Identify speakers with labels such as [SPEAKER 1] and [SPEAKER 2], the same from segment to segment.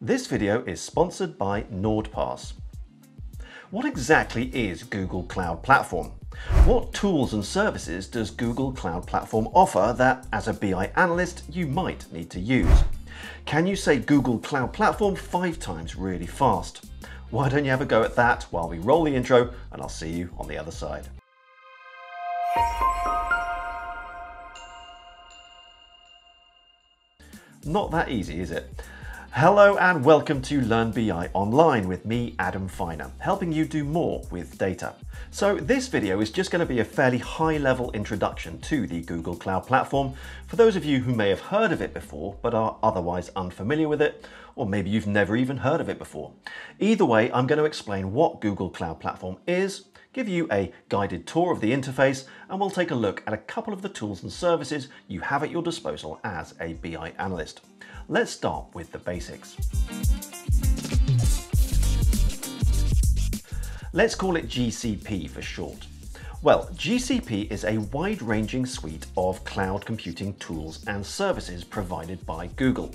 [SPEAKER 1] This video is sponsored by NordPass. What exactly is Google Cloud Platform? What tools and services does Google Cloud Platform offer that, as a BI analyst, you might need to use? Can you say Google Cloud Platform five times really fast? Why don't you have a go at that while we roll the intro and I'll see you on the other side. Not that easy, is it? Hello and welcome to Learn BI Online with me, Adam Finer, helping you do more with data. So this video is just going to be a fairly high-level introduction to the Google Cloud Platform for those of you who may have heard of it before but are otherwise unfamiliar with it, or maybe you've never even heard of it before. Either way, I'm going to explain what Google Cloud Platform is, give you a guided tour of the interface, and we'll take a look at a couple of the tools and services you have at your disposal as a BI analyst. Let's start with the basics. Let's call it GCP for short. Well, GCP is a wide-ranging suite of cloud computing tools and services provided by Google.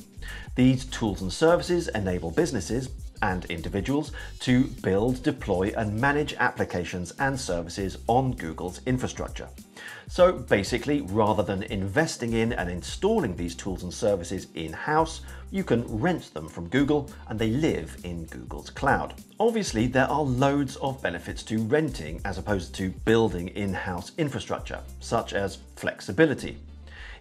[SPEAKER 1] These tools and services enable businesses, and individuals to build, deploy, and manage applications and services on Google's infrastructure. So basically, rather than investing in and installing these tools and services in-house, you can rent them from Google and they live in Google's cloud. Obviously, there are loads of benefits to renting as opposed to building in-house infrastructure, such as flexibility.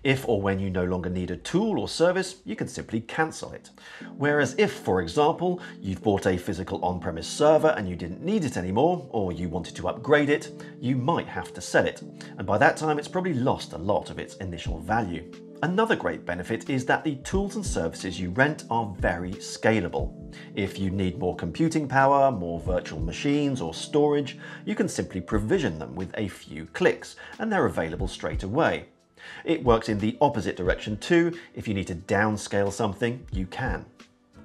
[SPEAKER 1] If or when you no longer need a tool or service, you can simply cancel it. Whereas if, for example, you've bought a physical on-premise server and you didn't need it anymore, or you wanted to upgrade it, you might have to sell it. And by that time, it's probably lost a lot of its initial value. Another great benefit is that the tools and services you rent are very scalable. If you need more computing power, more virtual machines or storage, you can simply provision them with a few clicks and they're available straight away. It works in the opposite direction too. If you need to downscale something, you can.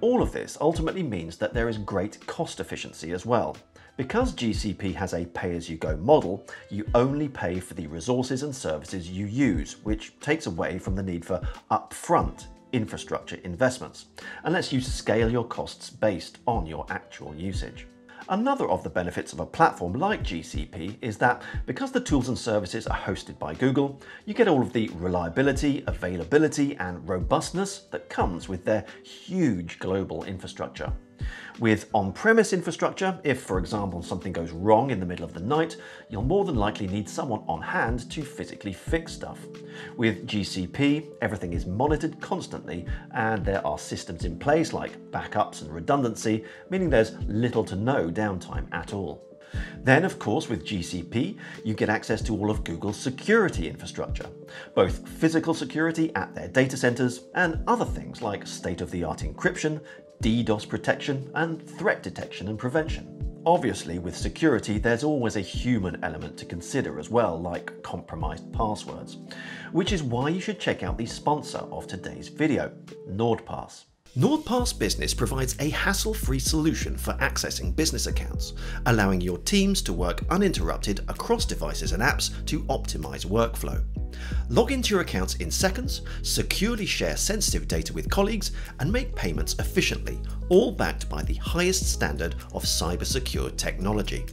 [SPEAKER 1] All of this ultimately means that there is great cost efficiency as well. Because GCP has a pay-as-you-go model, you only pay for the resources and services you use, which takes away from the need for upfront infrastructure investments, and lets you scale your costs based on your actual usage. Another of the benefits of a platform like GCP is that because the tools and services are hosted by Google, you get all of the reliability, availability, and robustness that comes with their huge global infrastructure. With on-premise infrastructure, if for example something goes wrong in the middle of the night, you'll more than likely need someone on hand to physically fix stuff. With GCP, everything is monitored constantly and there are systems in place like backups and redundancy, meaning there's little to no downtime at all. Then, of course, with GCP, you get access to all of Google's security infrastructure, both physical security at their data centers and other things like state-of-the-art encryption, DDoS protection, and threat detection and prevention. Obviously, with security, there's always a human element to consider as well, like compromised passwords, which is why you should check out the sponsor of today's video, NordPass. NordPass Business provides a hassle-free solution for accessing business accounts, allowing your teams to work uninterrupted across devices and apps to optimize workflow. Log into your accounts in seconds, securely share sensitive data with colleagues, and make payments efficiently, all backed by the highest standard of cyber-secure technology.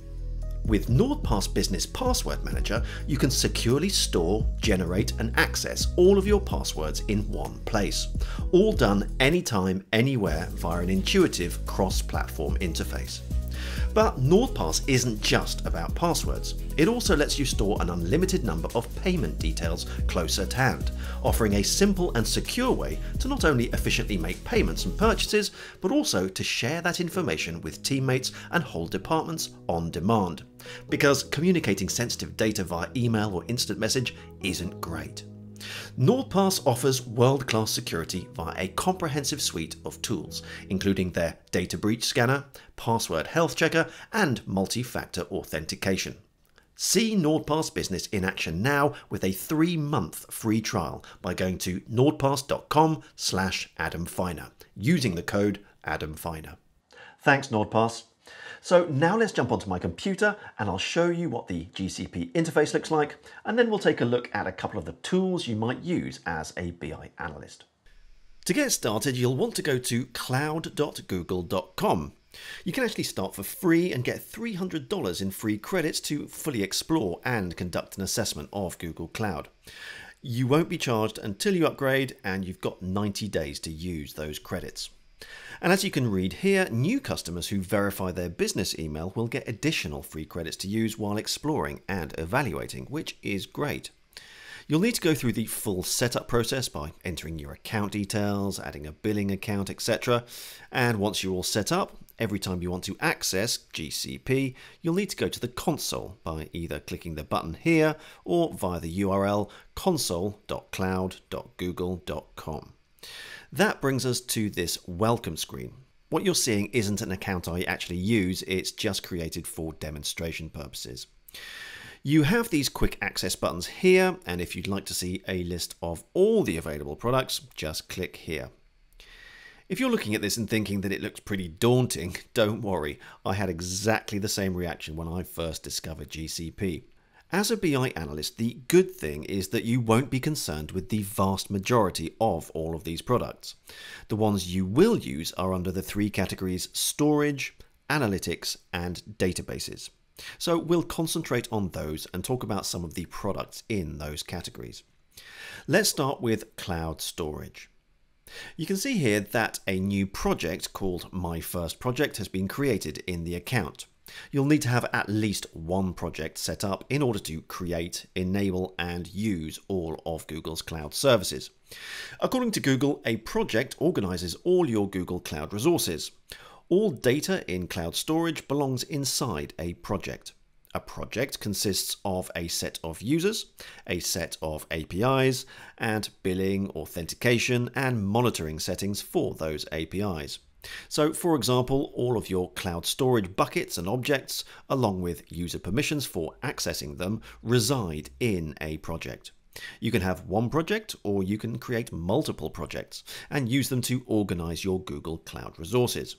[SPEAKER 1] With NordPass Business Password Manager, you can securely store, generate and access all of your passwords in one place, all done anytime, anywhere via an intuitive cross-platform interface. But NordPass isn't just about passwords. It also lets you store an unlimited number of payment details close at hand, offering a simple and secure way to not only efficiently make payments and purchases, but also to share that information with teammates and whole departments on demand. Because communicating sensitive data via email or instant message isn't great. NordPass offers world-class security via a comprehensive suite of tools, including their data breach scanner, password health checker, and multi-factor authentication. See NordPass Business in action now with a three-month free trial by going to nordpass.com slash adamfiner using the code adamfiner. Thanks NordPass. So now let's jump onto my computer and I'll show you what the GCP interface looks like, and then we'll take a look at a couple of the tools you might use as a BI analyst. To get started, you'll want to go to cloud.google.com. You can actually start for free and get $300 in free credits to fully explore and conduct an assessment of Google Cloud. You won't be charged until you upgrade, and you've got 90 days to use those credits. And as you can read here, new customers who verify their business email will get additional free credits to use while exploring and evaluating, which is great. You'll need to go through the full setup process by entering your account details, adding a billing account, etc. And once you're all set up, every time you want to access GCP, you'll need to go to the console by either clicking the button here or via the URL console.cloud.google.com. That brings us to this welcome screen. What you're seeing isn't an account I actually use, it's just created for demonstration purposes. You have these quick access buttons here, and if you'd like to see a list of all the available products, just click here. If you're looking at this and thinking that it looks pretty daunting, don't worry, I had exactly the same reaction when I first discovered GCP. As a BI analyst, the good thing is that you won't be concerned with the vast majority of all of these products. The ones you will use are under the three categories storage, analytics, and databases. So we'll concentrate on those and talk about some of the products in those categories. Let's start with cloud storage. You can see here that a new project called My First Project has been created in the account. You'll need to have at least one project set up in order to create, enable, and use all of Google's cloud services. According to Google, a project organizes all your Google Cloud resources. All data in cloud storage belongs inside a project. A project consists of a set of users, a set of APIs, and billing, authentication, and monitoring settings for those APIs. So, for example, all of your cloud storage buckets and objects, along with user permissions for accessing them, reside in a project. You can have one project or you can create multiple projects and use them to organize your Google Cloud resources,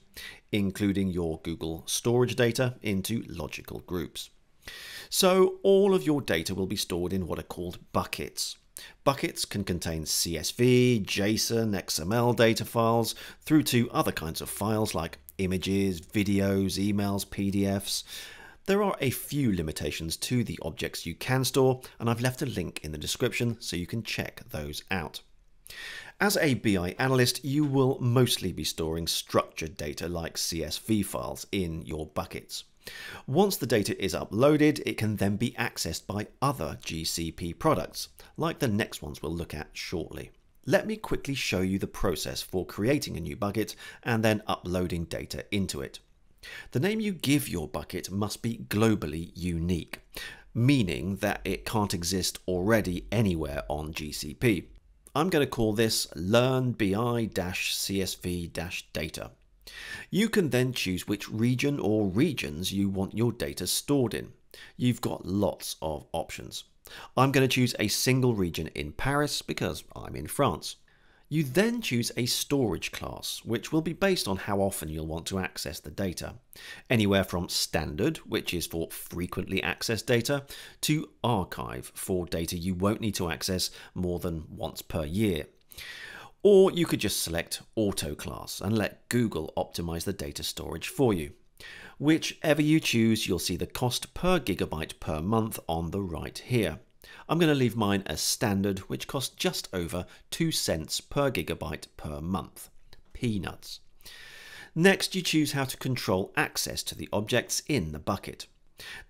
[SPEAKER 1] including your Google storage data into logical groups. So all of your data will be stored in what are called buckets. Buckets can contain CSV, JSON, XML data files, through to other kinds of files like images, videos, emails, PDFs, there are a few limitations to the objects you can store, and I've left a link in the description so you can check those out. As a BI analyst, you will mostly be storing structured data like CSV files in your buckets. Once the data is uploaded, it can then be accessed by other GCP products, like the next ones we'll look at shortly. Let me quickly show you the process for creating a new bucket and then uploading data into it. The name you give your bucket must be globally unique, meaning that it can't exist already anywhere on GCP. I'm going to call this learn bi-csv data. You can then choose which region or regions you want your data stored in. You've got lots of options. I'm going to choose a single region in Paris because I'm in France. You then choose a storage class, which will be based on how often you'll want to access the data. Anywhere from standard, which is for frequently accessed data, to archive for data you won't need to access more than once per year. Or you could just select auto class and let Google optimize the data storage for you. Whichever you choose, you'll see the cost per gigabyte per month on the right here. I'm going to leave mine as standard, which costs just over 2 cents per gigabyte per month. Peanuts. Next, you choose how to control access to the objects in the bucket.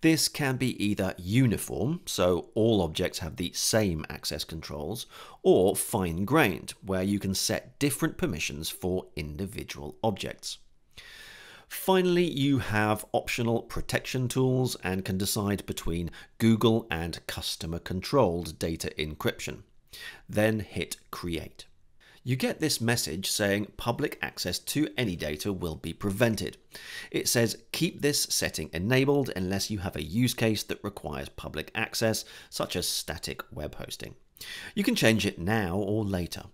[SPEAKER 1] This can be either uniform, so all objects have the same access controls, or fine-grained, where you can set different permissions for individual objects. Finally, you have optional protection tools and can decide between Google and customer controlled data encryption. Then hit create. You get this message saying public access to any data will be prevented. It says keep this setting enabled unless you have a use case that requires public access, such as static web hosting. You can change it now or later.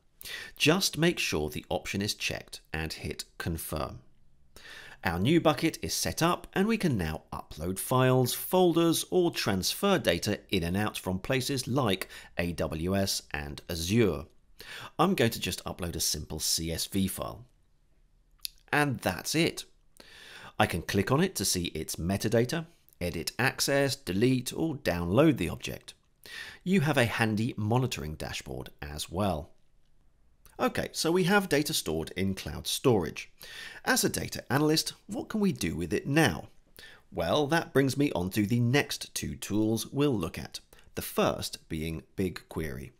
[SPEAKER 1] Just make sure the option is checked and hit confirm. Our new bucket is set up and we can now upload files, folders or transfer data in and out from places like AWS and Azure. I'm going to just upload a simple CSV file. And that's it. I can click on it to see its metadata, edit access, delete or download the object. You have a handy monitoring dashboard as well. Okay, so we have data stored in cloud storage. As a data analyst, what can we do with it now? Well, that brings me on to the next two tools we'll look at. The first being BigQuery.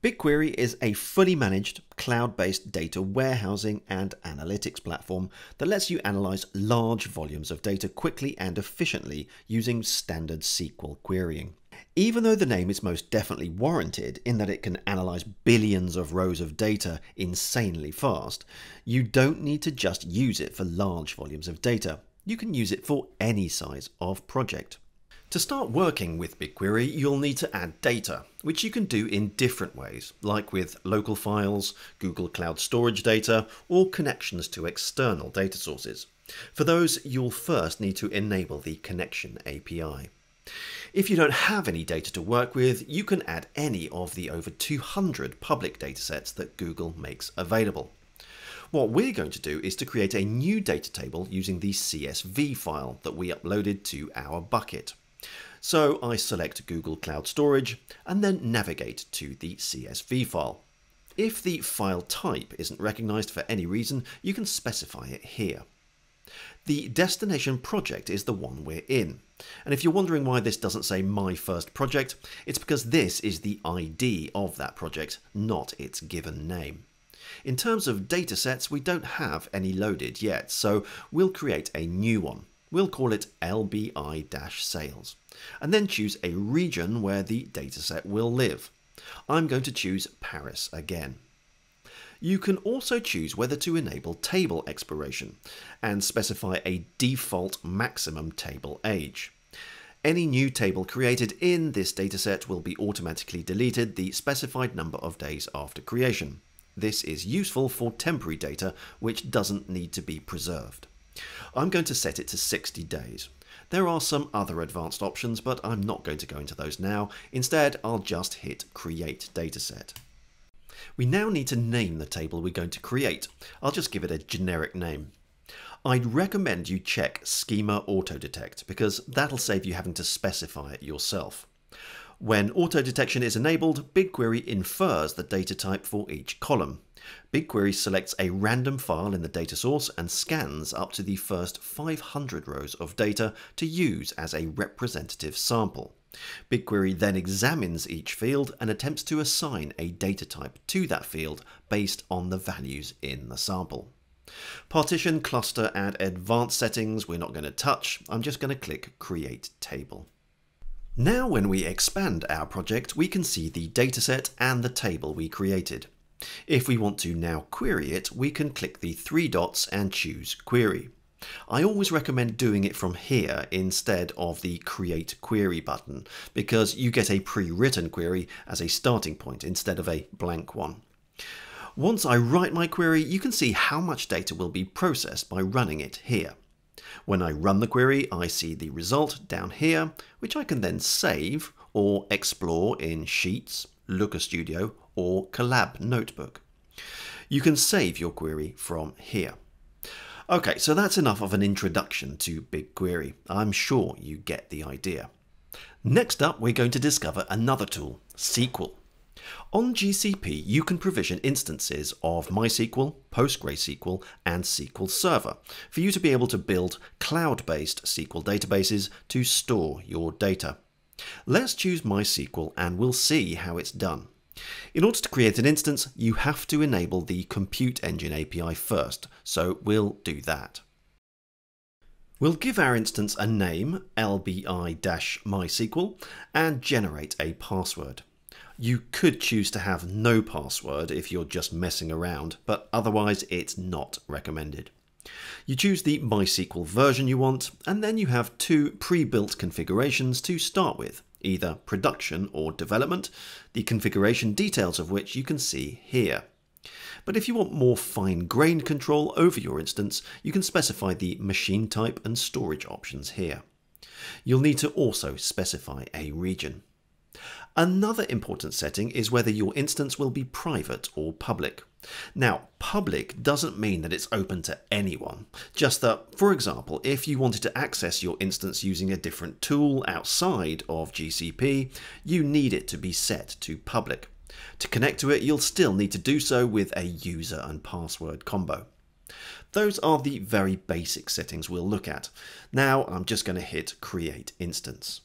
[SPEAKER 1] BigQuery is a fully managed, cloud-based data warehousing and analytics platform that lets you analyze large volumes of data quickly and efficiently using standard SQL querying. Even though the name is most definitely warranted in that it can analyze billions of rows of data insanely fast, you don't need to just use it for large volumes of data. You can use it for any size of project. To start working with BigQuery, you'll need to add data, which you can do in different ways, like with local files, Google Cloud Storage data, or connections to external data sources. For those, you'll first need to enable the Connection API. If you don't have any data to work with, you can add any of the over 200 public datasets that Google makes available. What we're going to do is to create a new data table using the CSV file that we uploaded to our bucket. So I select Google Cloud Storage and then navigate to the CSV file. If the file type isn't recognized for any reason, you can specify it here. The destination project is the one we're in. And if you're wondering why this doesn't say my first project, it's because this is the ID of that project, not its given name. In terms of datasets, we don't have any loaded yet, so we'll create a new one. We'll call it LBI-sales, and then choose a region where the dataset will live. I'm going to choose Paris again. You can also choose whether to enable table expiration and specify a default maximum table age. Any new table created in this dataset will be automatically deleted the specified number of days after creation. This is useful for temporary data which doesn't need to be preserved. I'm going to set it to 60 days. There are some other advanced options, but I'm not going to go into those now. Instead, I'll just hit Create Dataset. We now need to name the table we're going to create. I'll just give it a generic name. I'd recommend you check Schema Auto Detect because that'll save you having to specify it yourself. When auto detection is enabled, BigQuery infers the data type for each column. BigQuery selects a random file in the data source and scans up to the first 500 rows of data to use as a representative sample. BigQuery then examines each field and attempts to assign a data type to that field based on the values in the sample. Partition, cluster, and advanced settings we're not going to touch. I'm just going to click Create Table. Now when we expand our project, we can see the dataset and the table we created. If we want to now query it, we can click the three dots and choose Query. I always recommend doing it from here instead of the Create Query button because you get a pre-written query as a starting point instead of a blank one. Once I write my query, you can see how much data will be processed by running it here. When I run the query, I see the result down here, which I can then save or explore in Sheets, Looker Studio, or Colab Notebook. You can save your query from here. Okay, so that's enough of an introduction to BigQuery. I'm sure you get the idea. Next up, we're going to discover another tool, SQL. On GCP, you can provision instances of MySQL, PostgreSQL, and SQL Server for you to be able to build cloud-based SQL databases to store your data. Let's choose MySQL and we'll see how it's done. In order to create an instance, you have to enable the Compute Engine API first, so we'll do that. We'll give our instance a name, lbi-mysql, and generate a password. You could choose to have no password if you're just messing around, but otherwise it's not recommended. You choose the MySQL version you want, and then you have two pre-built configurations to start with, either production or development, the configuration details of which you can see here. But if you want more fine-grained control over your instance, you can specify the machine type and storage options here. You'll need to also specify a region. Another important setting is whether your instance will be private or public. Now, public doesn't mean that it's open to anyone, just that, for example, if you wanted to access your instance using a different tool outside of GCP, you need it to be set to public. To connect to it, you'll still need to do so with a user and password combo. Those are the very basic settings we'll look at. Now I'm just going to hit Create Instance.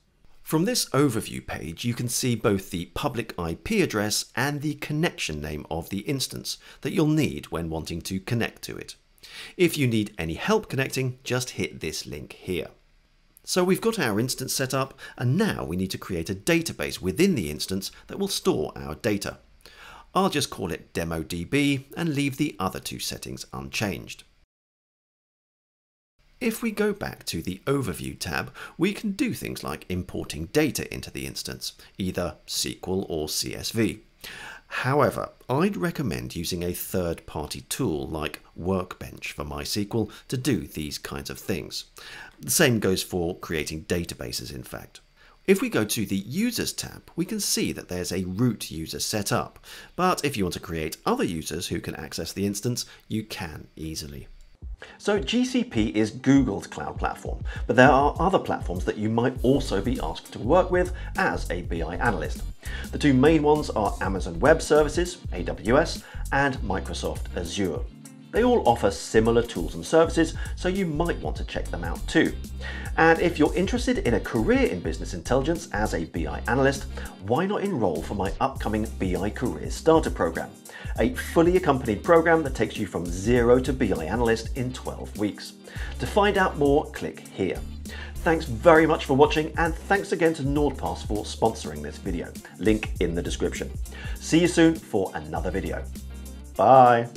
[SPEAKER 1] From this overview page, you can see both the public IP address and the connection name of the instance that you'll need when wanting to connect to it. If you need any help connecting, just hit this link here. So we've got our instance set up, and now we need to create a database within the instance that will store our data. I'll just call it DemoDB and leave the other two settings unchanged. If we go back to the Overview tab, we can do things like importing data into the instance, either SQL or CSV. However, I'd recommend using a third-party tool like Workbench for MySQL to do these kinds of things. The same goes for creating databases, in fact. If we go to the Users tab, we can see that there's a root user set up, but if you want to create other users who can access the instance, you can easily. So GCP is Google's cloud platform, but there are other platforms that you might also be asked to work with as a BI analyst. The two main ones are Amazon Web Services, AWS, and Microsoft Azure. They all offer similar tools and services, so you might want to check them out too. And if you're interested in a career in business intelligence as a BI analyst, why not enroll for my upcoming BI Career Starter program? A fully accompanied program that takes you from zero to BI analyst in 12 weeks. To find out more, click here. Thanks very much for watching and thanks again to NordPass for sponsoring this video. Link in the description. See you soon for another video. Bye.